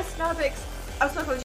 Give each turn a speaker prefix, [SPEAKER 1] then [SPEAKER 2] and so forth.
[SPEAKER 1] Yes, Starbucks! Ah! Yes,